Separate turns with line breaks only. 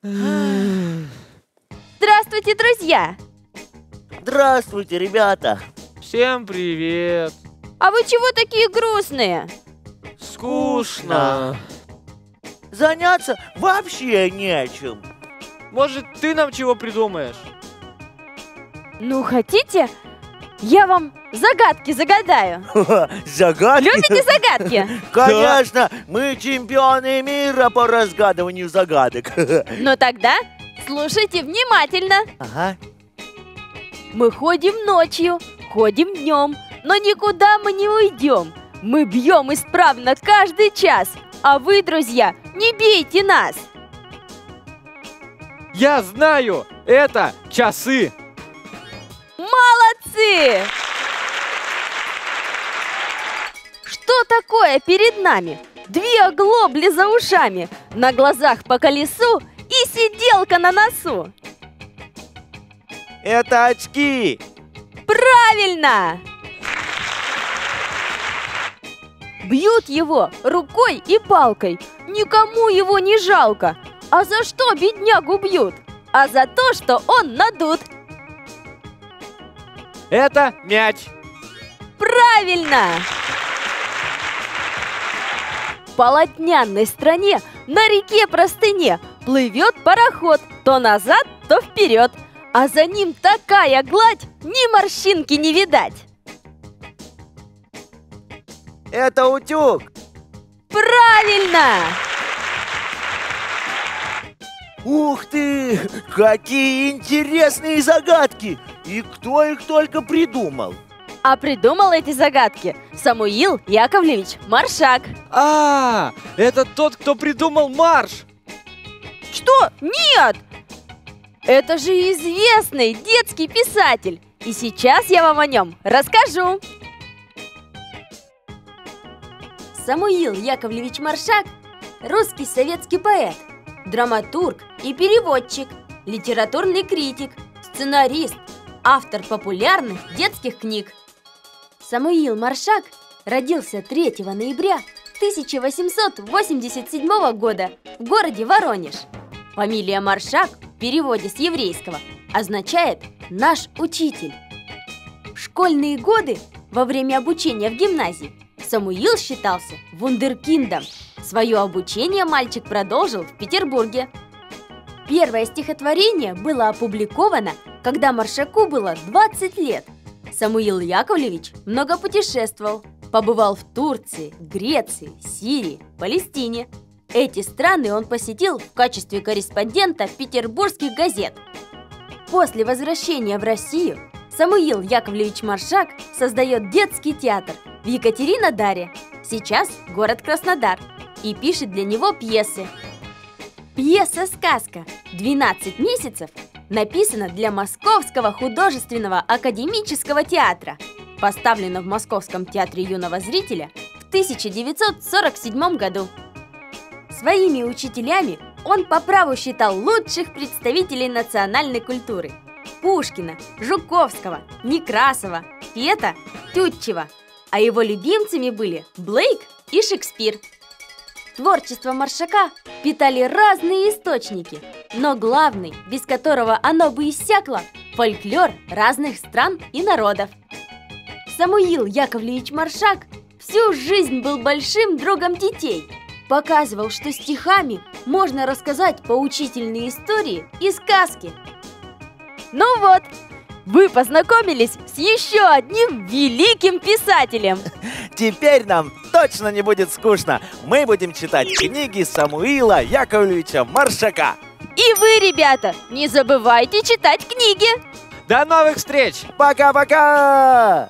Здравствуйте, друзья!
Здравствуйте, ребята!
Всем привет!
А вы чего такие грустные?
Скучно.
Заняться вообще нечем.
Может, ты нам чего придумаешь?
Ну, хотите, я вам загадки загадаю.
Загадки?
Любите загадки?
Конечно, мы чемпионы мира по разгадыванию загадок.
Ну тогда слушайте внимательно.
Ага.
Мы ходим ночью, ходим днем, но никуда мы не уйдем. Мы бьем исправно каждый час, а вы, друзья, не бейте нас.
Я знаю! Это часы!
Молодцы! Что такое перед нами? Две оглобли за ушами, на глазах по колесу и сиделка на носу.
Это очки!
Правильно! Бьют его рукой и палкой. Никому его не жалко. А за что беднягу бьют? А за то, что он надут.
Это мяч!
Правильно! В полотняной стране на реке простыне плывет пароход то назад, то вперед. А за ним такая гладь, ни морщинки не видать.
Это утюг.
Правильно!
Ух ты! Какие интересные загадки! И кто их только придумал?
А придумал эти загадки Самуил Яковлевич Маршак.
А, это тот, кто придумал марш!
Что? Нет! Это же известный детский писатель. И сейчас я вам о нем расскажу. Самуил Яковлевич Маршак – русский советский поэт, драматург и переводчик, литературный критик, сценарист, автор популярных детских книг. Самуил Маршак родился 3 ноября 1887 года в городе Воронеж. Фамилия Маршак в переводе с еврейского означает «наш учитель». В школьные годы, во время обучения в гимназии, Самуил считался вундеркиндом. Свое обучение мальчик продолжил в Петербурге. Первое стихотворение было опубликовано, когда Маршаку было 20 лет. Самуил Яковлевич много путешествовал, побывал в Турции, Греции, Сирии, Палестине. Эти страны он посетил в качестве корреспондента петербургских газет. После возвращения в Россию Самуил Яковлевич Маршак создает детский театр в Екатеринодаре, сейчас город Краснодар, и пишет для него пьесы. Пьеса-сказка «12 месяцев» написана для Московского художественного академического театра, поставлена в Московском театре юного зрителя в 1947 году. Своими учителями он по праву считал лучших представителей национальной культуры – Пушкина, Жуковского, Некрасова, Фета, Тютчева. А его любимцами были Блейк и Шекспир. Творчество Маршака питали разные источники, но главный, без которого оно бы иссякло – фольклор разных стран и народов. Самуил Яковлевич Маршак всю жизнь был большим другом детей – показывал, что стихами можно рассказать поучительные истории и сказки. Ну вот, вы познакомились с еще одним великим писателем.
Теперь нам точно не будет скучно. Мы будем читать книги Самуила Яковлевича Маршака.
И вы, ребята, не забывайте читать книги.
До новых встреч!
Пока-пока!